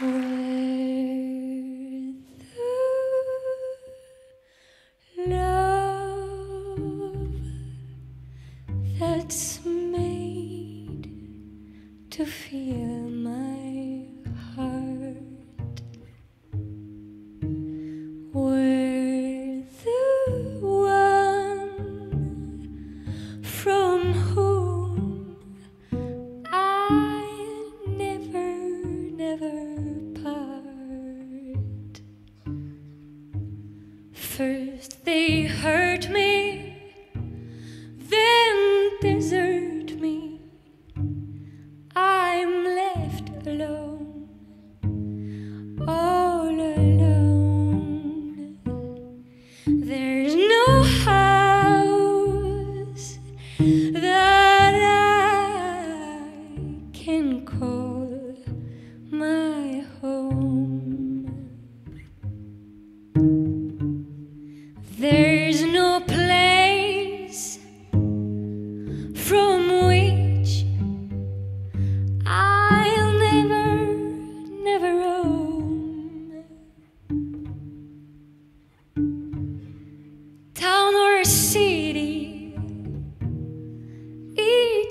Where the love that's made to feel. they hurt me.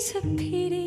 It's a pity.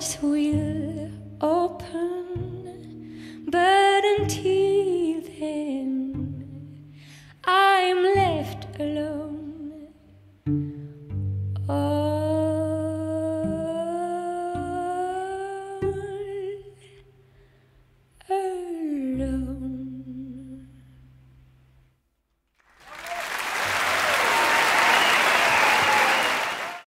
hearts will open, but until